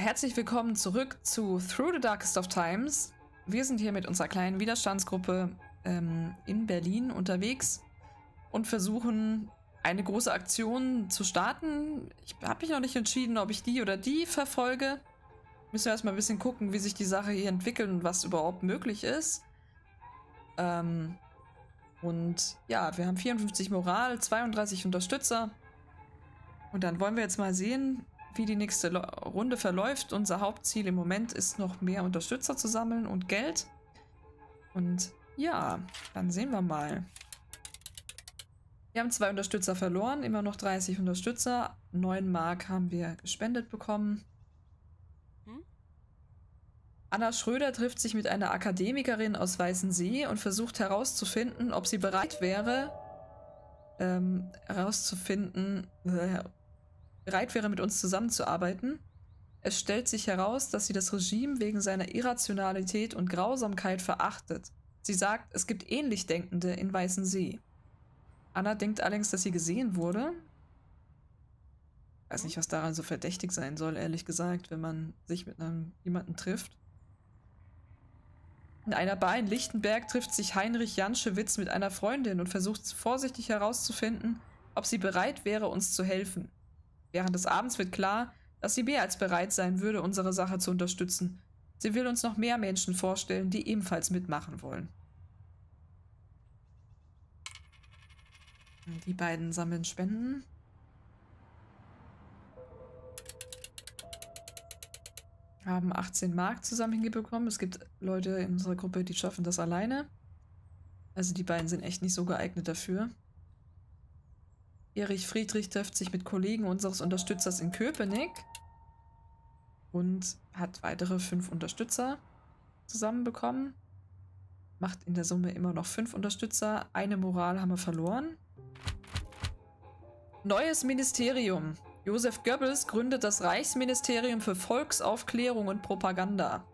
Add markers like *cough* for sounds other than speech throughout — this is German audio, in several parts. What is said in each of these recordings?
Herzlich willkommen zurück zu Through the Darkest of Times. Wir sind hier mit unserer kleinen Widerstandsgruppe ähm, in Berlin unterwegs und versuchen eine große Aktion zu starten. Ich habe mich noch nicht entschieden, ob ich die oder die verfolge. Müssen wir erstmal ein bisschen gucken, wie sich die Sache hier entwickelt und was überhaupt möglich ist. Ähm, und ja, wir haben 54 Moral, 32 Unterstützer. Und dann wollen wir jetzt mal sehen, wie die nächste Runde verläuft. Unser Hauptziel im Moment ist noch mehr Unterstützer zu sammeln und Geld. Und ja, dann sehen wir mal. Wir haben zwei Unterstützer verloren, immer noch 30 Unterstützer. 9 Mark haben wir gespendet bekommen. Hm? Anna Schröder trifft sich mit einer Akademikerin aus Weißensee und versucht herauszufinden, ob sie bereit wäre, ähm, herauszufinden, äh, bereit wäre, mit uns zusammenzuarbeiten. Es stellt sich heraus, dass sie das Regime wegen seiner Irrationalität und Grausamkeit verachtet. Sie sagt, es gibt ähnlich Denkende in Weißen See. Anna denkt allerdings, dass sie gesehen wurde. Ich weiß nicht, was daran so verdächtig sein soll, ehrlich gesagt, wenn man sich mit einem jemanden trifft. In einer Bar in Lichtenberg trifft sich Heinrich Janschewitz mit einer Freundin und versucht vorsichtig herauszufinden, ob sie bereit wäre, uns zu helfen. Während des Abends wird klar, dass sie mehr als bereit sein würde, unsere Sache zu unterstützen. Sie will uns noch mehr Menschen vorstellen, die ebenfalls mitmachen wollen. Die beiden sammeln Spenden. Haben 18 Mark zusammen hingebekommen. Es gibt Leute in unserer Gruppe, die schaffen das alleine. Also die beiden sind echt nicht so geeignet dafür. Erich Friedrich trifft sich mit Kollegen unseres Unterstützers in Köpenick und hat weitere fünf Unterstützer zusammenbekommen. Macht in der Summe immer noch fünf Unterstützer. Eine Moral haben wir verloren. Neues Ministerium. Josef Goebbels gründet das Reichsministerium für Volksaufklärung und Propaganda.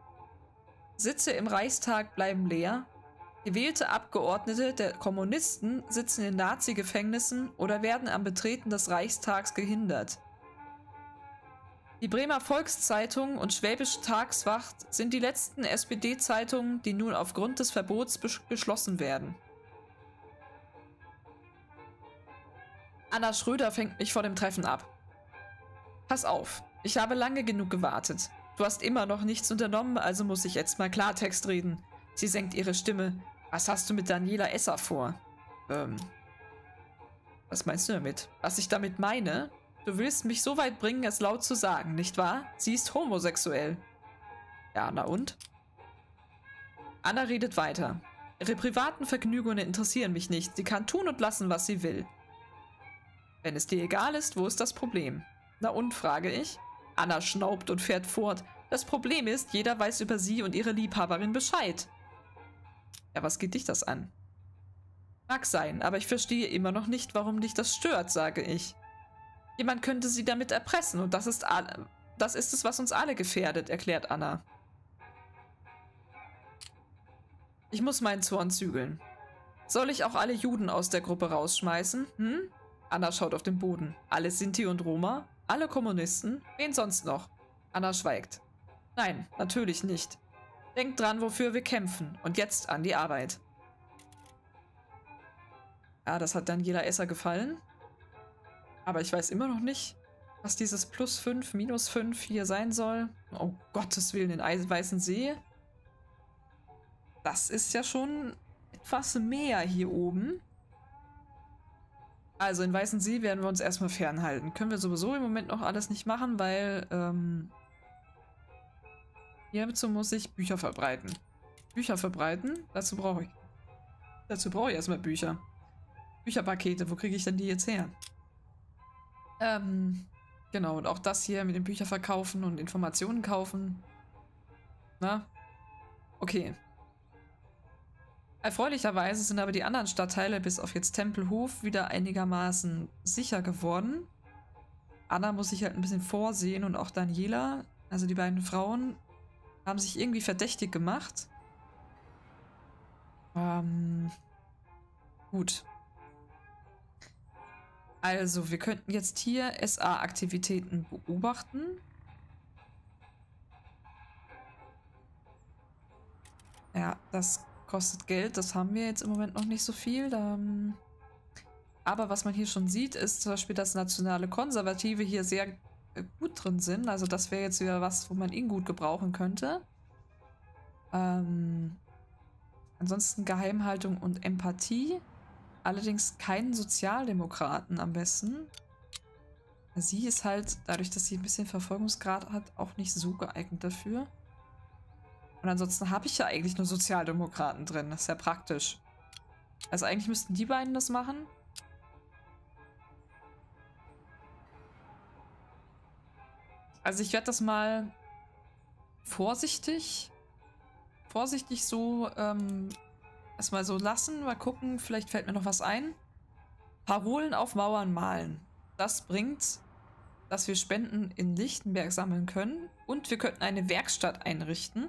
Sitze im Reichstag bleiben leer. Gewählte Abgeordnete der Kommunisten sitzen in Nazi-Gefängnissen oder werden am Betreten des Reichstags gehindert. Die Bremer Volkszeitung und Schwäbische Tagswacht sind die letzten SPD-Zeitungen, die nun aufgrund des Verbots geschlossen werden. Anna Schröder fängt mich vor dem Treffen ab. Pass auf, ich habe lange genug gewartet. Du hast immer noch nichts unternommen, also muss ich jetzt mal Klartext reden. Sie senkt ihre Stimme. Was hast du mit Daniela Esser vor? Ähm. Was meinst du damit? Was ich damit meine? Du willst mich so weit bringen, es laut zu sagen, nicht wahr? Sie ist homosexuell. Ja, na und? Anna redet weiter. Ihre privaten Vergnügungen interessieren mich nicht. Sie kann tun und lassen, was sie will. Wenn es dir egal ist, wo ist das Problem? Na und, frage ich. Anna schnaubt und fährt fort. Das Problem ist, jeder weiß über sie und ihre Liebhaberin Bescheid. Ja, was geht dich das an? Mag sein, aber ich verstehe immer noch nicht, warum dich das stört, sage ich. Jemand könnte sie damit erpressen und das ist, das ist es, was uns alle gefährdet, erklärt Anna. Ich muss meinen Zorn zügeln. Soll ich auch alle Juden aus der Gruppe rausschmeißen? Hm? Anna schaut auf den Boden. Alle Sinti und Roma? Alle Kommunisten? Wen sonst noch? Anna schweigt. Nein, natürlich nicht. Denkt dran, wofür wir kämpfen. Und jetzt an die Arbeit. Ja, das hat Daniela Esser gefallen. Aber ich weiß immer noch nicht, was dieses plus 5, minus 5 hier sein soll. Oh Gottes Willen, in Weißen See. Das ist ja schon etwas mehr hier oben. Also in Weißen See werden wir uns erstmal fernhalten. Können wir sowieso im Moment noch alles nicht machen, weil ähm, Hierzu muss ich Bücher verbreiten. Bücher verbreiten? Dazu brauche ich. Dazu brauche ich erstmal Bücher. Bücherpakete, wo kriege ich denn die jetzt her? Ähm, genau, und auch das hier mit den Büchern verkaufen und Informationen kaufen. Na? Okay. Erfreulicherweise sind aber die anderen Stadtteile bis auf jetzt Tempelhof wieder einigermaßen sicher geworden. Anna muss sich halt ein bisschen vorsehen und auch Daniela, also die beiden Frauen, haben sich irgendwie verdächtig gemacht. Ähm, gut. Also, wir könnten jetzt hier SA-Aktivitäten beobachten. Ja, das kostet Geld. Das haben wir jetzt im Moment noch nicht so viel. Da, aber was man hier schon sieht, ist zum Beispiel, dass Nationale Konservative hier sehr gut drin sind. Also das wäre jetzt wieder was, wo man ihn gut gebrauchen könnte. Ähm, ansonsten Geheimhaltung und Empathie. Allerdings keinen Sozialdemokraten am besten. Sie ist halt, dadurch, dass sie ein bisschen Verfolgungsgrad hat, auch nicht so geeignet dafür. Und ansonsten habe ich ja eigentlich nur Sozialdemokraten drin. Das ist ja praktisch. Also eigentlich müssten die beiden das machen. Also ich werde das mal vorsichtig, vorsichtig so ähm, erstmal so lassen. Mal gucken, vielleicht fällt mir noch was ein. Parolen auf Mauern malen. Das bringt, dass wir Spenden in Lichtenberg sammeln können. Und wir könnten eine Werkstatt einrichten,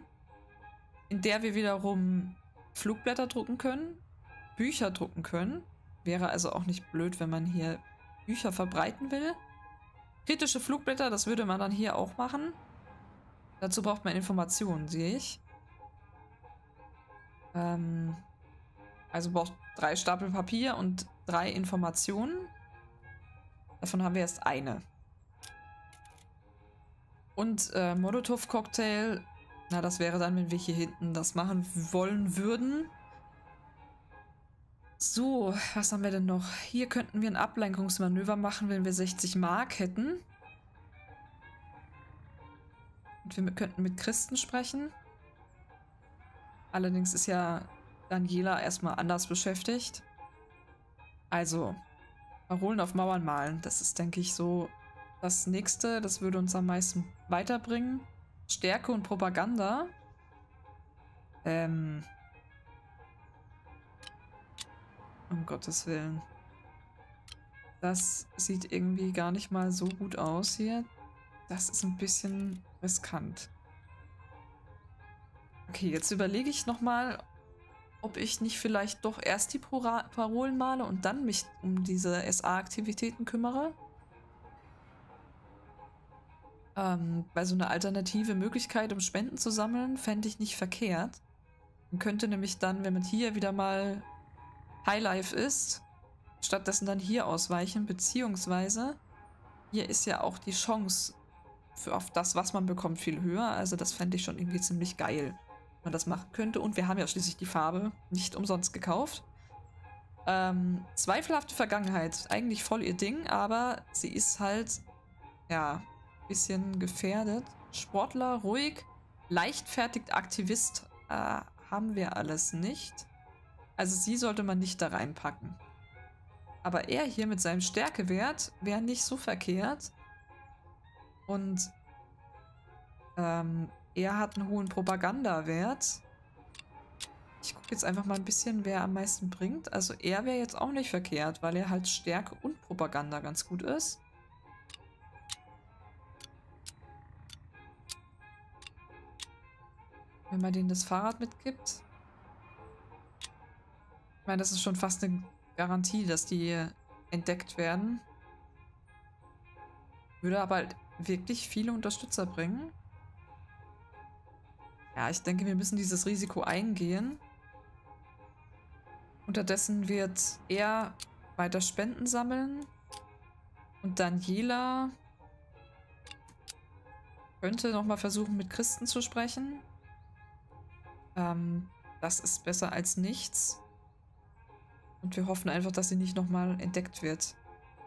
in der wir wiederum Flugblätter drucken können, Bücher drucken können. Wäre also auch nicht blöd, wenn man hier Bücher verbreiten will. Kritische Flugblätter, das würde man dann hier auch machen. Dazu braucht man Informationen, sehe ich. Ähm, also braucht drei Stapel Papier und drei Informationen. Davon haben wir erst eine. Und äh, Molotow-Cocktail, na, das wäre dann, wenn wir hier hinten das machen wollen würden. So, was haben wir denn noch? Hier könnten wir ein Ablenkungsmanöver machen, wenn wir 60 Mark hätten. Und wir könnten mit Christen sprechen. Allerdings ist ja Daniela erstmal anders beschäftigt. Also, Parolen auf Mauern malen. Das ist, denke ich, so das nächste. Das würde uns am meisten weiterbringen. Stärke und Propaganda. Ähm, Um Gottes Willen. Das sieht irgendwie gar nicht mal so gut aus hier. Das ist ein bisschen riskant. Okay, jetzt überlege ich nochmal, ob ich nicht vielleicht doch erst die Parolen male und dann mich um diese SA-Aktivitäten kümmere. Ähm, weil so eine alternative Möglichkeit, um Spenden zu sammeln, fände ich nicht verkehrt. Man könnte nämlich dann, wenn man hier wieder mal Highlife ist, stattdessen dann hier ausweichen, beziehungsweise hier ist ja auch die Chance für auf das, was man bekommt, viel höher. Also das fände ich schon irgendwie ziemlich geil, wenn man das machen könnte. Und wir haben ja schließlich die Farbe nicht umsonst gekauft. Ähm, zweifelhafte Vergangenheit, eigentlich voll ihr Ding, aber sie ist halt, ja, bisschen gefährdet. Sportler, ruhig, leichtfertig Aktivist äh, haben wir alles nicht. Also sie sollte man nicht da reinpacken. Aber er hier mit seinem Stärkewert wäre nicht so verkehrt. Und ähm, er hat einen hohen Propagandawert. Ich gucke jetzt einfach mal ein bisschen, wer am meisten bringt. Also er wäre jetzt auch nicht verkehrt, weil er halt Stärke und Propaganda ganz gut ist. Wenn man denen das Fahrrad mitgibt. Ich meine, das ist schon fast eine Garantie, dass die entdeckt werden. Würde aber halt wirklich viele Unterstützer bringen. Ja, ich denke, wir müssen dieses Risiko eingehen. Unterdessen wird er weiter Spenden sammeln. Und Daniela könnte nochmal versuchen, mit Christen zu sprechen. Ähm, das ist besser als nichts. Und wir hoffen einfach, dass sie nicht nochmal entdeckt wird.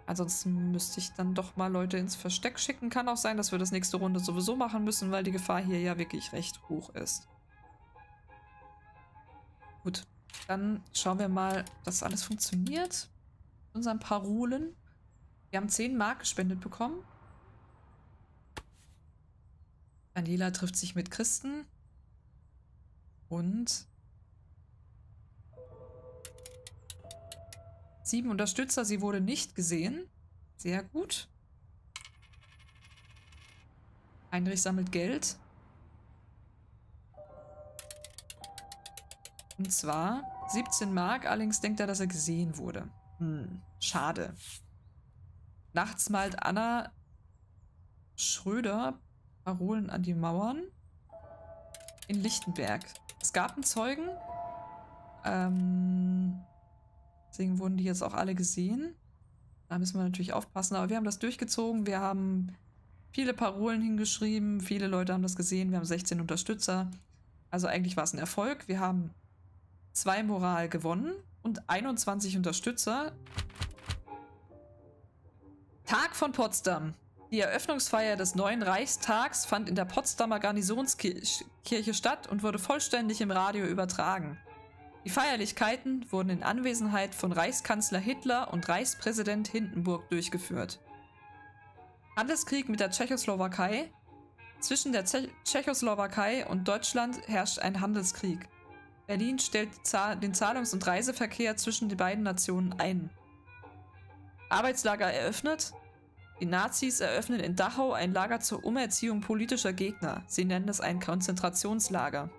Ansonsten müsste ich dann doch mal Leute ins Versteck schicken. Kann auch sein, dass wir das nächste Runde sowieso machen müssen, weil die Gefahr hier ja wirklich recht hoch ist. Gut, dann schauen wir mal, dass alles funktioniert. Mit unseren Parolen. Wir haben 10 Mark gespendet bekommen. Daniela trifft sich mit Christen. Und Sieben Unterstützer, sie wurde nicht gesehen. Sehr gut. Heinrich sammelt Geld. Und zwar 17 Mark, allerdings denkt er, dass er gesehen wurde. Hm, schade. Nachts malt Anna Schröder Parolen an die Mauern. in Lichtenberg. Es gab einen Zeugen. Ähm, deswegen wurden die jetzt auch alle gesehen. Da müssen wir natürlich aufpassen. Aber wir haben das durchgezogen. Wir haben viele Parolen hingeschrieben. Viele Leute haben das gesehen. Wir haben 16 Unterstützer. Also eigentlich war es ein Erfolg. Wir haben zwei Moral gewonnen und 21 Unterstützer. Tag von Potsdam. Die Eröffnungsfeier des neuen Reichstags fand in der Potsdamer Garnisonskirche statt und wurde vollständig im Radio übertragen. Die Feierlichkeiten wurden in Anwesenheit von Reichskanzler Hitler und Reichspräsident Hindenburg durchgeführt. Handelskrieg mit der Tschechoslowakei. Zwischen der Tsche Tschechoslowakei und Deutschland herrscht ein Handelskrieg. Berlin stellt den Zahlungs- und Reiseverkehr zwischen den beiden Nationen ein. Arbeitslager eröffnet. Die Nazis eröffnen in Dachau ein Lager zur Umerziehung politischer Gegner. Sie nennen es ein Konzentrationslager.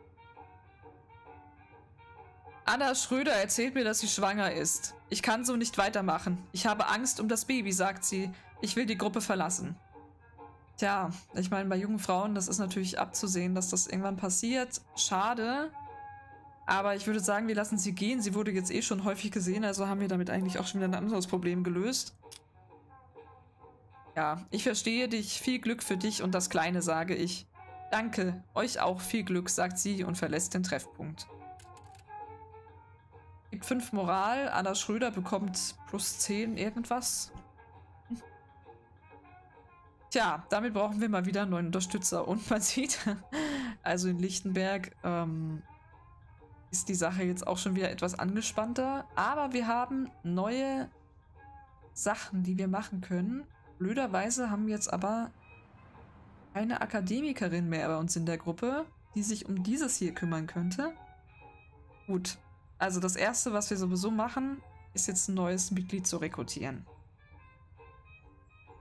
Anna Schröder erzählt mir, dass sie schwanger ist. Ich kann so nicht weitermachen. Ich habe Angst um das Baby, sagt sie. Ich will die Gruppe verlassen. Tja, ich meine, bei jungen Frauen, das ist natürlich abzusehen, dass das irgendwann passiert. Schade. Aber ich würde sagen, wir lassen sie gehen. Sie wurde jetzt eh schon häufig gesehen, also haben wir damit eigentlich auch schon wieder ein anderes Problem gelöst. Ja, ich verstehe dich. Viel Glück für dich und das Kleine, sage ich. Danke, euch auch viel Glück, sagt sie und verlässt den Treffpunkt. Gibt 5 Moral, Anna Schröder bekommt plus 10 irgendwas. Tja, damit brauchen wir mal wieder einen neuen Unterstützer. Und man *laughs* sieht, also in Lichtenberg ähm, ist die Sache jetzt auch schon wieder etwas angespannter. Aber wir haben neue Sachen, die wir machen können. Blöderweise haben wir jetzt aber keine Akademikerin mehr bei uns in der Gruppe, die sich um dieses hier kümmern könnte. Gut, also das erste, was wir sowieso machen, ist jetzt ein neues Mitglied zu rekrutieren.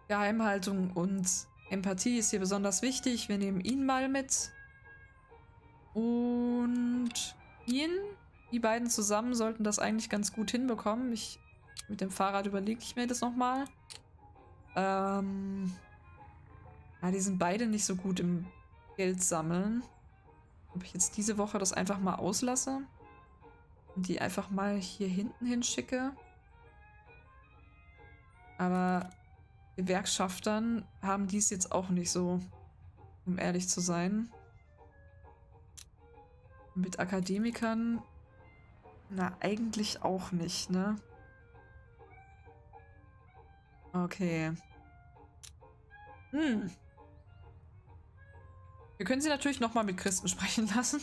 Geheimhaltung und Empathie ist hier besonders wichtig. Wir nehmen ihn mal mit. Und ihn. Die beiden zusammen sollten das eigentlich ganz gut hinbekommen. Ich, mit dem Fahrrad überlege ich mir das nochmal. Ähm. Ja, die sind beide nicht so gut im Geld sammeln. Ob ich jetzt diese Woche das einfach mal auslasse die einfach mal hier hinten hinschicke. Aber Gewerkschaftern haben dies jetzt auch nicht so, um ehrlich zu sein. Mit Akademikern, na, eigentlich auch nicht, ne? Okay. Hm. Wir können sie natürlich nochmal mit Christen *laughs* sprechen lassen.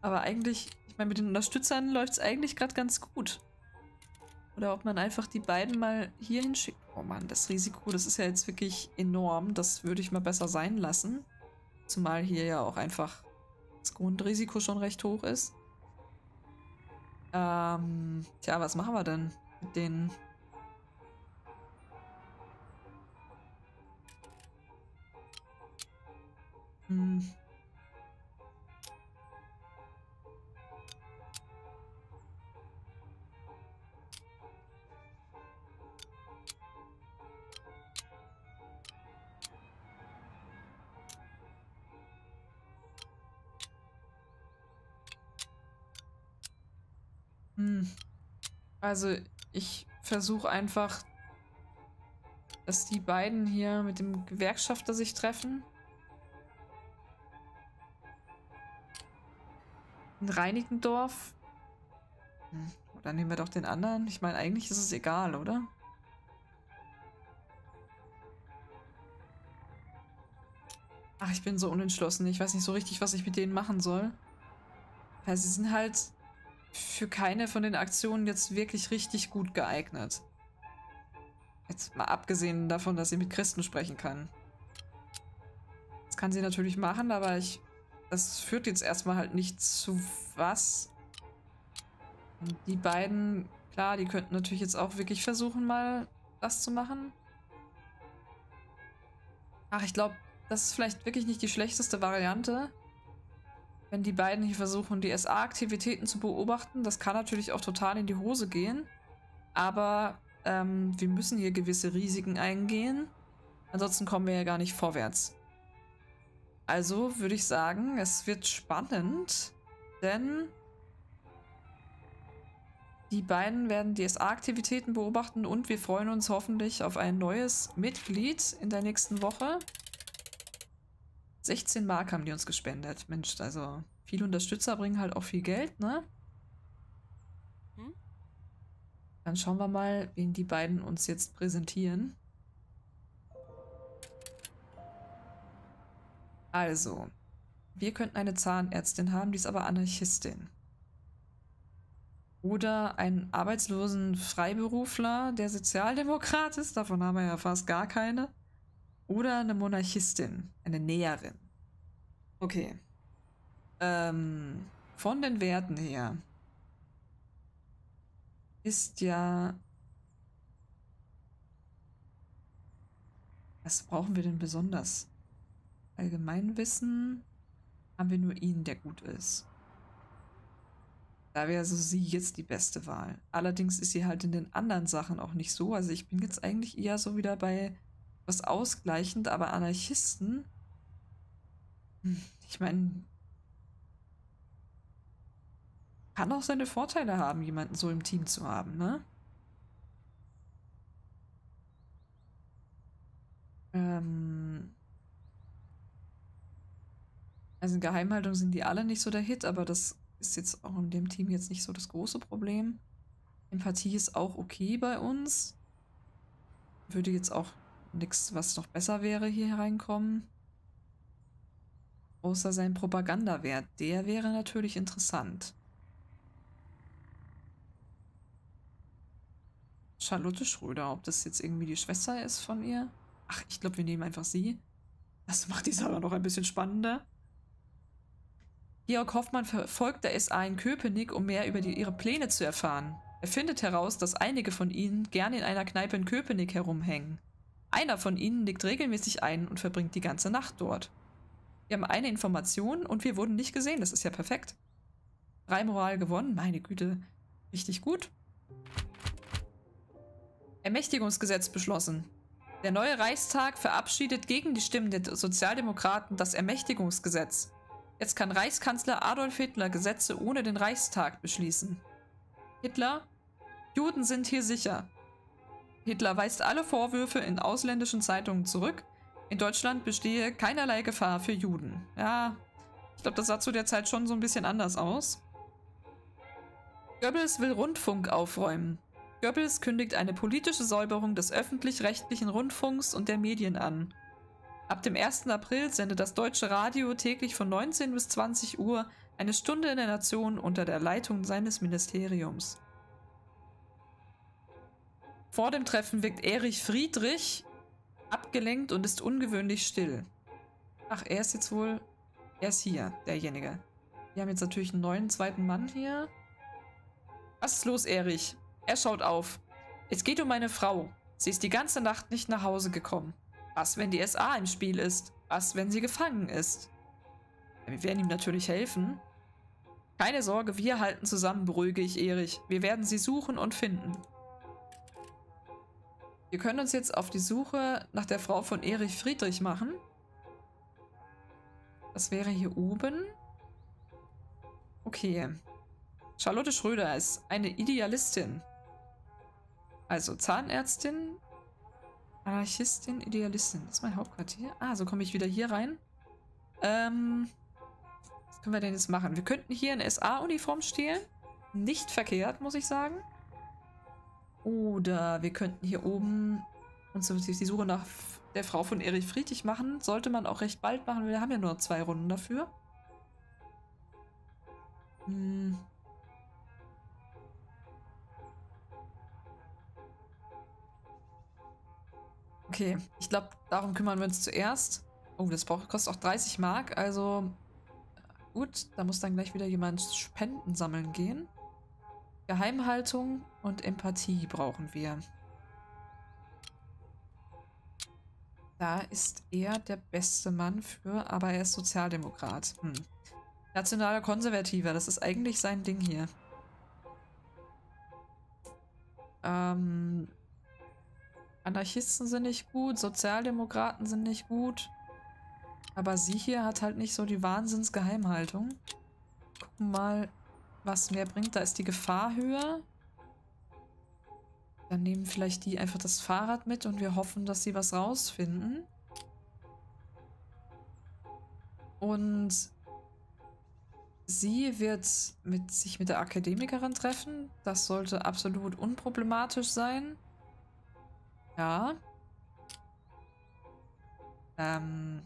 Aber eigentlich, meine, mit den Unterstützern läuft es eigentlich gerade ganz gut. Oder ob man einfach die beiden mal hier hinschickt. Oh Mann, das Risiko, das ist ja jetzt wirklich enorm. Das würde ich mal besser sein lassen. Zumal hier ja auch einfach das Grundrisiko schon recht hoch ist. Ähm, tja, was machen wir denn mit denen? Hm. Hm. Also ich versuche einfach, dass die beiden hier mit dem Gewerkschafter sich treffen. In Reinickendorf. Hm. Oder nehmen wir doch den anderen. Ich meine, eigentlich ist es egal, oder? Ach, ich bin so unentschlossen. Ich weiß nicht so richtig, was ich mit denen machen soll. Weil sie sind halt für keine von den Aktionen jetzt wirklich richtig gut geeignet. Jetzt mal abgesehen davon, dass sie mit Christen sprechen kann. Das kann sie natürlich machen, aber ich das führt jetzt erstmal halt nicht zu was. Die beiden, klar, die könnten natürlich jetzt auch wirklich versuchen, mal das zu machen. Ach, ich glaube, das ist vielleicht wirklich nicht die schlechteste Variante. Wenn die beiden hier versuchen, die SA-Aktivitäten zu beobachten, das kann natürlich auch total in die Hose gehen. Aber ähm, wir müssen hier gewisse Risiken eingehen. Ansonsten kommen wir ja gar nicht vorwärts. Also würde ich sagen, es wird spannend, denn die beiden werden die SA-Aktivitäten beobachten und wir freuen uns hoffentlich auf ein neues Mitglied in der nächsten Woche. 16 Mark haben die uns gespendet. Mensch, also viele Unterstützer bringen halt auch viel Geld, ne? Hm? Dann schauen wir mal, wen die beiden uns jetzt präsentieren. Also, wir könnten eine Zahnärztin haben, die ist aber Anarchistin. Oder einen arbeitslosen Freiberufler, der Sozialdemokrat ist, davon haben wir ja fast gar keine. Oder eine Monarchistin, eine Näherin. Okay. Ähm, von den Werten her ist ja... Was brauchen wir denn besonders? Allgemeinwissen haben wir nur ihn, der gut ist. Da wäre also sie jetzt die beste Wahl. Allerdings ist sie halt in den anderen Sachen auch nicht so. Also ich bin jetzt eigentlich eher so wieder bei was ausgleichend, aber Anarchisten. Hm, ich meine, kann auch seine Vorteile haben, jemanden so im Team zu haben, ne? Ähm also in Geheimhaltung sind die alle nicht so der Hit, aber das ist jetzt auch in dem Team jetzt nicht so das große Problem. Empathie ist auch okay bei uns. Würde jetzt auch nichts, was noch besser wäre, hier hereinkommen. Außer sein Propagandawert. Der wäre natürlich interessant. Charlotte Schröder, ob das jetzt irgendwie die Schwester ist von ihr? Ach, ich glaube, wir nehmen einfach sie. Das macht die Sache noch ein bisschen spannender. Georg Hoffmann verfolgt der SA in Köpenick, um mehr über die, ihre Pläne zu erfahren. Er findet heraus, dass einige von ihnen gerne in einer Kneipe in Köpenick herumhängen. Einer von ihnen legt regelmäßig ein und verbringt die ganze Nacht dort. Wir haben eine Information und wir wurden nicht gesehen. Das ist ja perfekt. Drei Moral gewonnen. Meine Güte. Richtig gut. Ermächtigungsgesetz beschlossen. Der neue Reichstag verabschiedet gegen die Stimmen der Sozialdemokraten das Ermächtigungsgesetz. Jetzt kann Reichskanzler Adolf Hitler Gesetze ohne den Reichstag beschließen. Hitler? Juden sind hier sicher. Hitler weist alle Vorwürfe in ausländischen Zeitungen zurück. In Deutschland bestehe keinerlei Gefahr für Juden. Ja, ich glaube, das sah zu der Zeit schon so ein bisschen anders aus. Goebbels will Rundfunk aufräumen. Goebbels kündigt eine politische Säuberung des öffentlich-rechtlichen Rundfunks und der Medien an. Ab dem 1. April sendet das Deutsche Radio täglich von 19 bis 20 Uhr eine Stunde in der Nation unter der Leitung seines Ministeriums. Vor dem Treffen wirkt Erich Friedrich abgelenkt und ist ungewöhnlich still. Ach, er ist jetzt wohl... Er ist hier, derjenige. Wir haben jetzt natürlich einen neuen zweiten Mann hier. Was ist los, Erich? Er schaut auf. Es geht um meine Frau. Sie ist die ganze Nacht nicht nach Hause gekommen. Was, wenn die SA im Spiel ist? Was, wenn sie gefangen ist? Wir werden ihm natürlich helfen. Keine Sorge, wir halten zusammen, beruhige ich Erich. Wir werden sie suchen und finden. Wir können uns jetzt auf die Suche nach der Frau von Erich Friedrich machen. Das wäre hier oben. Okay. Charlotte Schröder ist eine Idealistin. Also Zahnärztin, Anarchistin, Idealistin. Das ist mein Hauptquartier. Ah, so komme ich wieder hier rein. Ähm, was können wir denn jetzt machen? Wir könnten hier eine SA-Uniform stehlen. Nicht verkehrt, muss ich sagen. Oder wir könnten hier oben uns die Suche nach der Frau von Erich Friedrich machen. Sollte man auch recht bald machen, wir haben ja nur zwei Runden dafür. Hm. Okay, ich glaube, darum kümmern wir uns zuerst. Oh, das braucht, kostet auch 30 Mark, also gut, da muss dann gleich wieder jemand Spenden sammeln gehen. Geheimhaltung und Empathie brauchen wir. Da ist er der beste Mann für, aber er ist Sozialdemokrat. Hm. Nationaler Konservativer, das ist eigentlich sein Ding hier. Ähm, Anarchisten sind nicht gut, Sozialdemokraten sind nicht gut. Aber sie hier hat halt nicht so die Wahnsinnsgeheimhaltung. Gucken mal, was mehr bringt. Da ist die Gefahr höher. Dann nehmen vielleicht die einfach das Fahrrad mit und wir hoffen, dass sie was rausfinden. Und sie wird mit, sich mit der Akademikerin treffen. Das sollte absolut unproblematisch sein. Ja. Ähm.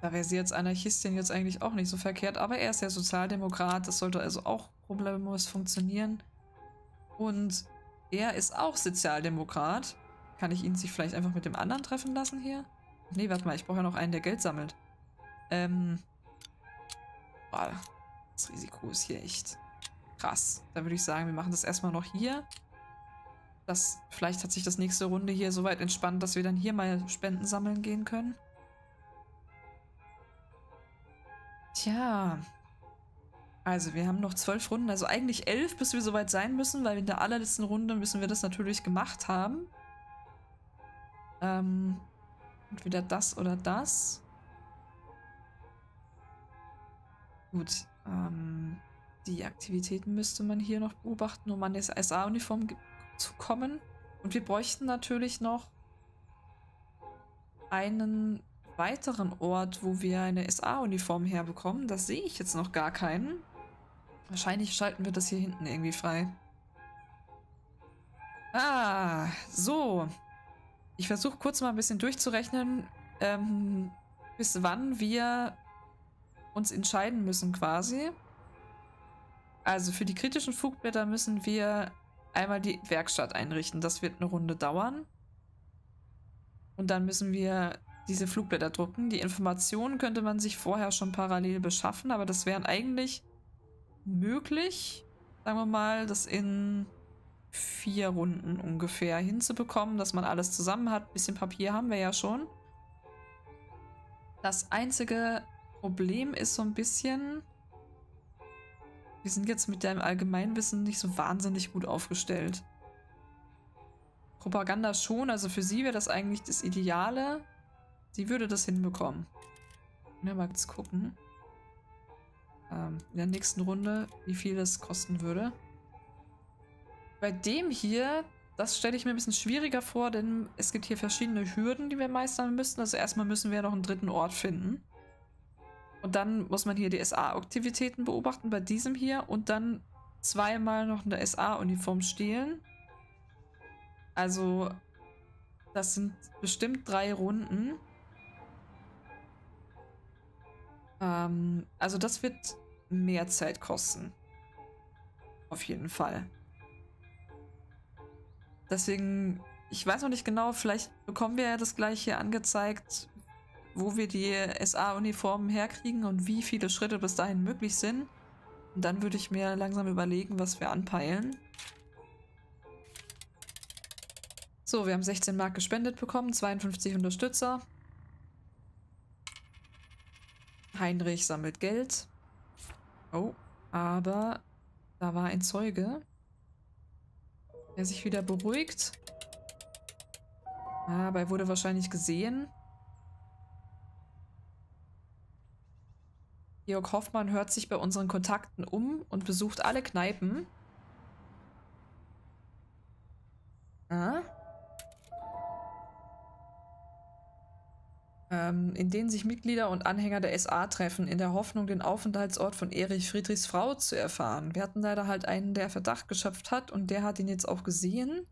Da wäre sie als Anarchistin jetzt eigentlich auch nicht so verkehrt, aber er ist ja Sozialdemokrat, das sollte also auch problemlos funktionieren. Und er ist auch Sozialdemokrat. Kann ich ihn sich vielleicht einfach mit dem anderen treffen lassen hier? Nee, warte mal, ich brauche ja noch einen, der Geld sammelt. Ähm. Boah, das Risiko ist hier echt krass. Da würde ich sagen, wir machen das erstmal noch hier. Das, vielleicht hat sich das nächste Runde hier so weit entspannt, dass wir dann hier mal Spenden sammeln gehen können. Tja. Also, wir haben noch zwölf Runden, also eigentlich elf, bis wir soweit sein müssen, weil in der allerletzten Runde müssen wir das natürlich gemacht haben. Ähm, entweder das oder das. Gut, ähm, die Aktivitäten müsste man hier noch beobachten, um an die SA-Uniform zu kommen. Und wir bräuchten natürlich noch einen weiteren Ort, wo wir eine SA-Uniform herbekommen. Das sehe ich jetzt noch gar keinen. Wahrscheinlich schalten wir das hier hinten irgendwie frei. Ah, so. Ich versuche kurz mal ein bisschen durchzurechnen, ähm, bis wann wir uns entscheiden müssen quasi. Also für die kritischen Flugblätter müssen wir einmal die Werkstatt einrichten. Das wird eine Runde dauern. Und dann müssen wir diese Flugblätter drucken. Die Informationen könnte man sich vorher schon parallel beschaffen, aber das wären eigentlich möglich, sagen wir mal, das in vier Runden ungefähr hinzubekommen, dass man alles zusammen hat. Ein bisschen Papier haben wir ja schon. Das einzige Problem ist so ein bisschen, wir sind jetzt mit dem Allgemeinwissen nicht so wahnsinnig gut aufgestellt. Propaganda schon, also für sie wäre das eigentlich das Ideale. Sie würde das hinbekommen. Ja, mal kurz gucken. Ähm, in der nächsten Runde, wie viel das kosten würde. Bei dem hier, das stelle ich mir ein bisschen schwieriger vor, denn es gibt hier verschiedene Hürden, die wir meistern müssen. Also erstmal müssen wir noch einen dritten Ort finden. Und dann muss man hier die SA-Aktivitäten beobachten bei diesem hier und dann zweimal noch eine SA-Uniform stehlen. Also, das sind bestimmt drei Runden. Ähm, also das wird mehr Zeit kosten. Auf jeden Fall. Deswegen, ich weiß noch nicht genau, vielleicht bekommen wir ja das gleiche angezeigt, wo wir die SA-Uniformen herkriegen und wie viele Schritte bis dahin möglich sind. Und dann würde ich mir langsam überlegen, was wir anpeilen. So, wir haben 16 Mark gespendet bekommen, 52 Unterstützer. Heinrich sammelt Geld. Oh, aber da war ein Zeuge, der sich wieder beruhigt. Aber er wurde wahrscheinlich gesehen. Georg Hoffmann hört sich bei unseren Kontakten um und besucht alle Kneipen. Ah. Ähm, in denen sich Mitglieder und Anhänger der SA treffen, in der Hoffnung, den Aufenthaltsort von Erich Friedrichs Frau zu erfahren. Wir hatten leider halt einen, der Verdacht geschöpft hat und der hat ihn jetzt auch gesehen.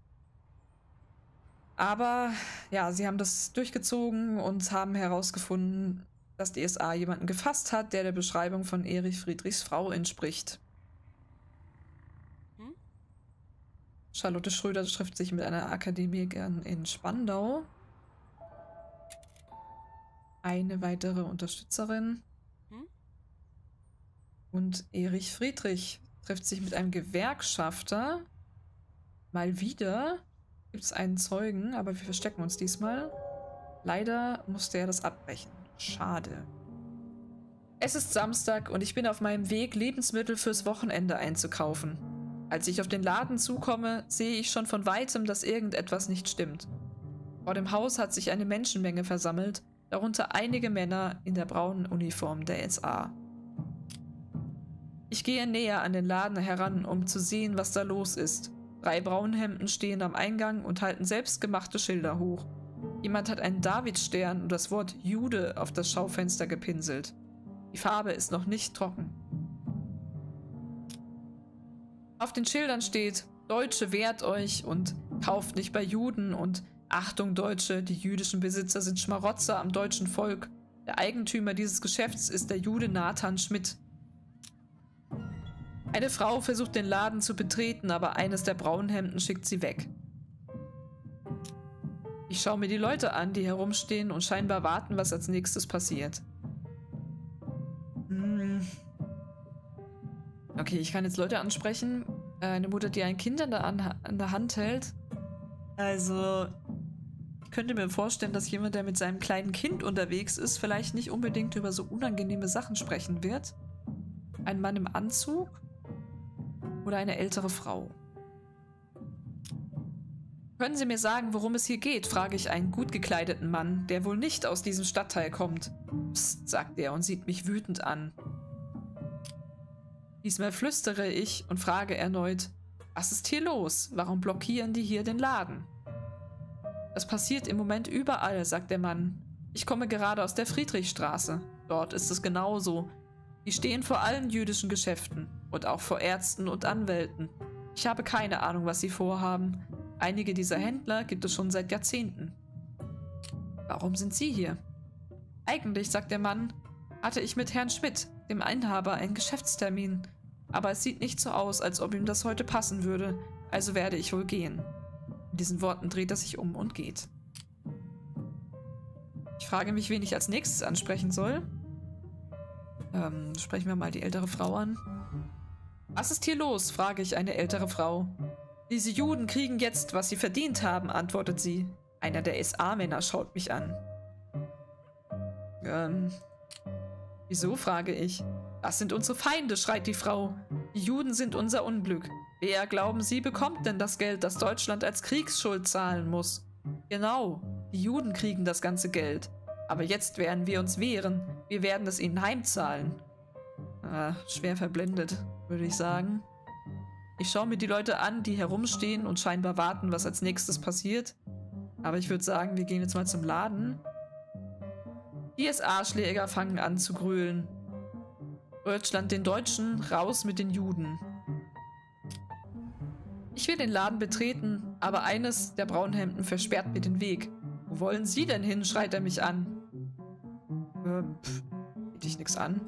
Aber ja, sie haben das durchgezogen und haben herausgefunden, dass die SA jemanden gefasst hat, der der Beschreibung von Erich Friedrichs Frau entspricht. Hm? Charlotte Schröder trifft sich mit einer Akademikerin in Spandau eine weitere Unterstützerin. Hm? Und Erich Friedrich trifft sich mit einem Gewerkschafter. Mal wieder gibt es einen Zeugen, aber wir verstecken uns diesmal. Leider musste er das abbrechen. Schade. Es ist Samstag und ich bin auf meinem Weg, Lebensmittel fürs Wochenende einzukaufen. Als ich auf den Laden zukomme, sehe ich schon von weitem, dass irgendetwas nicht stimmt. Vor dem Haus hat sich eine Menschenmenge versammelt, darunter einige Männer in der braunen Uniform der SA. Ich gehe näher an den Laden heran, um zu sehen, was da los ist. Drei Braunhemden stehen am Eingang und halten selbstgemachte Schilder hoch. Jemand hat einen Davidstern und das Wort Jude auf das Schaufenster gepinselt. Die Farbe ist noch nicht trocken. Auf den Schildern steht, Deutsche wehrt euch und kauft nicht bei Juden und Achtung Deutsche, die jüdischen Besitzer sind Schmarotzer am deutschen Volk. Der Eigentümer dieses Geschäfts ist der Jude Nathan Schmidt. Eine Frau versucht den Laden zu betreten, aber eines der braunen Hemden schickt sie weg. Ich schaue mir die Leute an, die herumstehen und scheinbar warten, was als nächstes passiert. Hm. Okay, ich kann jetzt Leute ansprechen. Eine Mutter, die ein Kind an der, an der Hand hält. Also, könnte mir vorstellen, dass jemand, der mit seinem kleinen Kind unterwegs ist, vielleicht nicht unbedingt über so unangenehme Sachen sprechen wird. Ein Mann im Anzug oder eine ältere Frau. Können Sie mir sagen, worum es hier geht? frage ich einen gut gekleideten Mann, der wohl nicht aus diesem Stadtteil kommt. Psst, sagt er und sieht mich wütend an. Diesmal flüstere ich und frage erneut, was ist hier los? Warum blockieren die hier den Laden? Das passiert im Moment überall, sagt der Mann. Ich komme gerade aus der Friedrichstraße. Dort ist es genauso. Die stehen vor allen jüdischen Geschäften und auch vor Ärzten und Anwälten. Ich habe keine Ahnung, was sie vorhaben. Einige dieser Händler gibt es schon seit Jahrzehnten. Warum sind Sie hier? Eigentlich, sagt der Mann, hatte ich mit Herrn Schmidt, dem Einhaber, einen Geschäftstermin. Aber es sieht nicht so aus, als ob ihm das heute passen würde, also werde ich wohl gehen. Mit diesen Worten dreht er sich um und geht. Ich frage mich, wen ich als nächstes ansprechen soll. Ähm, sprechen wir mal die ältere Frau an. Was ist hier los? frage ich eine ältere Frau. Diese Juden kriegen jetzt, was sie verdient haben, antwortet sie. Einer der SA-Männer schaut mich an. Ähm, wieso, frage ich. Das sind unsere Feinde, schreit die Frau. Die Juden sind unser Unglück. Wer, glauben Sie, bekommt denn das Geld, das Deutschland als Kriegsschuld zahlen muss? Genau, die Juden kriegen das ganze Geld. Aber jetzt werden wir uns wehren. Wir werden es ihnen heimzahlen. Ah, schwer verblendet, würde ich sagen. Ich schaue mir die Leute an, die herumstehen und scheinbar warten, was als nächstes passiert. Aber ich würde sagen, wir gehen jetzt mal zum Laden. Die SA-Schläger fangen an zu grölen. Deutschland den Deutschen, raus mit den Juden. Ich will den Laden betreten, aber eines der Braunhemden versperrt mir den Weg. Wo wollen Sie denn hin? schreit er mich an. Äh, pff, geht dich nix an.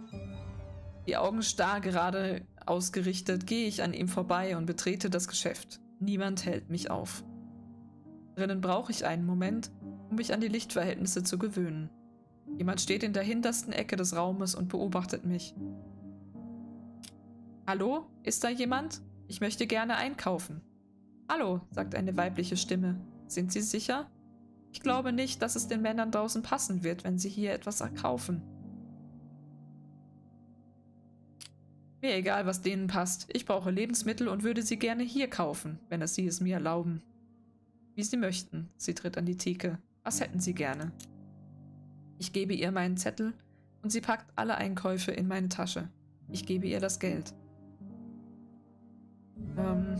Die Augen starr gerade ausgerichtet, gehe ich an ihm vorbei und betrete das Geschäft. Niemand hält mich auf. Drinnen brauche ich einen Moment, um mich an die Lichtverhältnisse zu gewöhnen. Jemand steht in der hintersten Ecke des Raumes und beobachtet mich. Hallo, ist da jemand? Ich möchte gerne einkaufen. Hallo, sagt eine weibliche Stimme. Sind Sie sicher? Ich glaube nicht, dass es den Männern draußen passen wird, wenn sie hier etwas kaufen. Mir egal, was denen passt. Ich brauche Lebensmittel und würde sie gerne hier kaufen, wenn es sie es mir erlauben. Wie Sie möchten. Sie tritt an die Theke. Was hätten Sie gerne? Ich gebe ihr meinen Zettel und sie packt alle Einkäufe in meine Tasche. Ich gebe ihr das Geld. Ähm.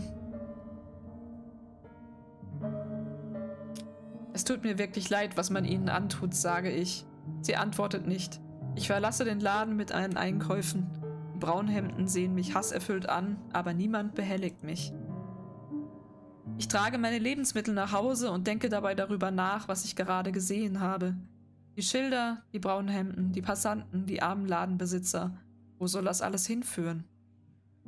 Es tut mir wirklich leid, was man ihnen antut, sage ich. Sie antwortet nicht. Ich verlasse den Laden mit allen Einkäufen Braunhemden sehen mich hasserfüllt an, aber niemand behelligt mich. Ich trage meine Lebensmittel nach Hause und denke dabei darüber nach, was ich gerade gesehen habe. Die Schilder, die Braunhemden, die Passanten, die armen Ladenbesitzer. Wo soll das alles hinführen?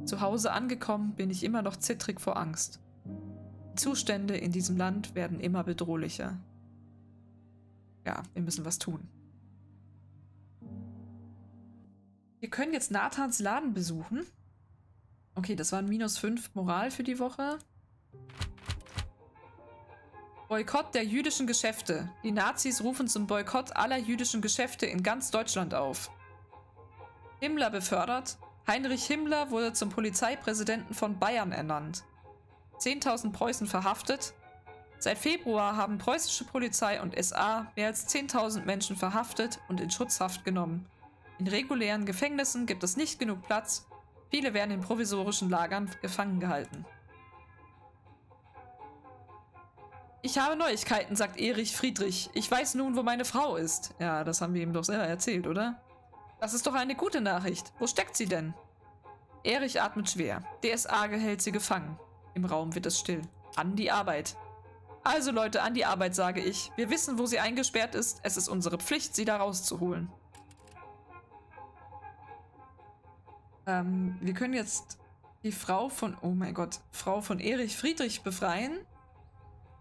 Zu Hause angekommen bin ich immer noch zittrig vor Angst. Die Zustände in diesem Land werden immer bedrohlicher. Ja, wir müssen was tun. Wir können jetzt Nathans Laden besuchen. Okay, das waren minus 5 Moral für die Woche. Boykott der jüdischen Geschäfte. Die Nazis rufen zum Boykott aller jüdischen Geschäfte in ganz Deutschland auf. Himmler befördert. Heinrich Himmler wurde zum Polizeipräsidenten von Bayern ernannt. 10.000 Preußen verhaftet. Seit Februar haben preußische Polizei und SA mehr als 10.000 Menschen verhaftet und in Schutzhaft genommen. In regulären Gefängnissen gibt es nicht genug Platz. Viele werden in provisorischen Lagern gefangen gehalten. Ich habe Neuigkeiten, sagt Erich Friedrich. Ich weiß nun, wo meine Frau ist. Ja, das haben wir ihm doch selber erzählt, oder? Das ist doch eine gute Nachricht. Wo steckt sie denn? Erich atmet schwer. DSA hält sie gefangen. Im Raum wird es still. An die Arbeit. Also Leute, an die Arbeit, sage ich. Wir wissen, wo sie eingesperrt ist. Es ist unsere Pflicht, sie da rauszuholen. Ähm, wir können jetzt die Frau von, oh mein Gott, Frau von Erich Friedrich befreien.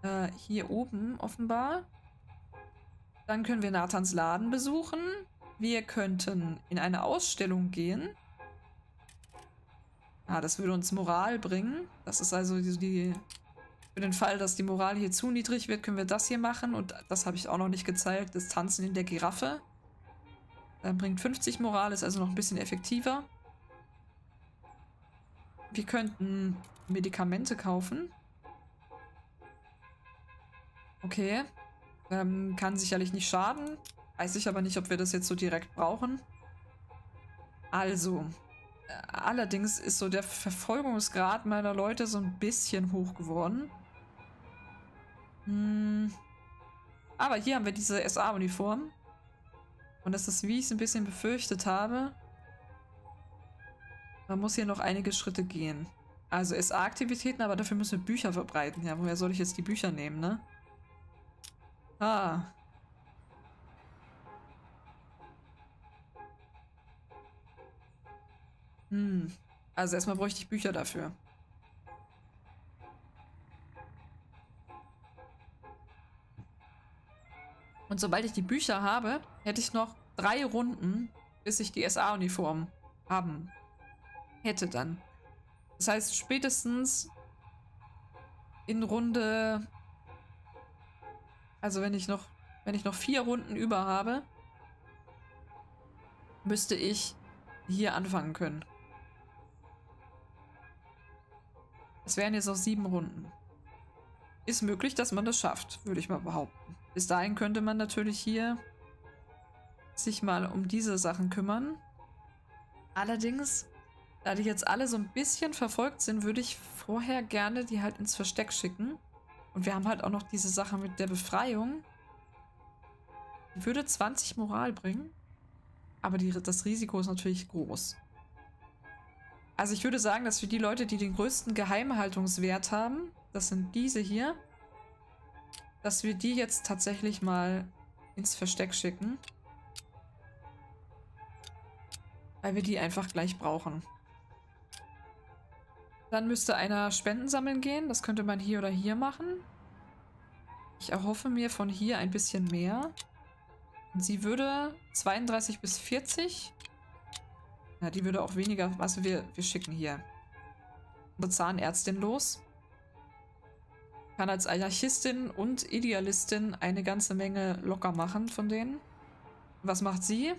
Äh, hier oben offenbar. Dann können wir Nathans Laden besuchen. Wir könnten in eine Ausstellung gehen. Ah, das würde uns Moral bringen. Das ist also die, die für den Fall, dass die Moral hier zu niedrig wird, können wir das hier machen. Und das habe ich auch noch nicht gezeigt. Das Tanzen in der Giraffe. Dann bringt 50 Moral, ist also noch ein bisschen effektiver. Wir könnten Medikamente kaufen. Okay. Ähm, kann sicherlich nicht schaden. Weiß ich aber nicht, ob wir das jetzt so direkt brauchen. Also. Allerdings ist so der Verfolgungsgrad meiner Leute so ein bisschen hoch geworden. Hm. Aber hier haben wir diese SA-Uniform. Und das ist, wie ich es ein bisschen befürchtet habe. Man muss hier noch einige Schritte gehen. Also SA-Aktivitäten, aber dafür müssen wir Bücher verbreiten. Ja, woher soll ich jetzt die Bücher nehmen, ne? Ah. Hm. Also erstmal bräuchte ich Bücher dafür. Und sobald ich die Bücher habe, hätte ich noch drei Runden, bis ich die SA-Uniform haben hätte dann. Das heißt, spätestens in Runde also wenn ich noch, wenn ich noch vier Runden über habe, müsste ich hier anfangen können. Es wären jetzt noch sieben Runden. Ist möglich, dass man das schafft, würde ich mal behaupten. Bis dahin könnte man natürlich hier sich mal um diese Sachen kümmern. Allerdings, da die jetzt alle so ein bisschen verfolgt sind, würde ich vorher gerne die halt ins Versteck schicken. Und wir haben halt auch noch diese Sache mit der Befreiung. Die würde 20 Moral bringen. Aber die, das Risiko ist natürlich groß. Also ich würde sagen, dass für die Leute, die den größten Geheimhaltungswert haben, das sind diese hier, dass wir die jetzt tatsächlich mal ins Versteck schicken. Weil wir die einfach gleich brauchen. Dann müsste einer Spenden sammeln gehen. Das könnte man hier oder hier machen. Ich erhoffe mir von hier ein bisschen mehr. Und sie würde 32 bis 40. Ja, die würde auch weniger... Also wir, wir schicken hier unsere Zahnärztin los. Kann als Anarchistin und Idealistin eine ganze Menge locker machen von denen. Was macht sie?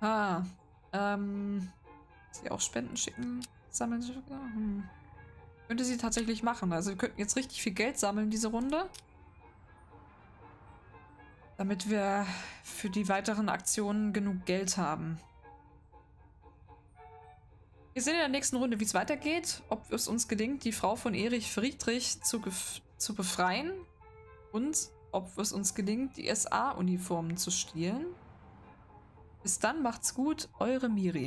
Ah, ähm... Sie auch Spenden schicken, sammeln. Hm. Könnte sie tatsächlich machen. Also wir könnten jetzt richtig viel Geld sammeln diese Runde. Damit wir für die weiteren Aktionen genug Geld haben. Wir sehen in der nächsten Runde, wie es weitergeht. Ob es uns gelingt, die Frau von Erich Friedrich zu, zu befreien. Und ob es uns gelingt, die SA-Uniformen zu stehlen. Bis dann macht's gut, eure Miri.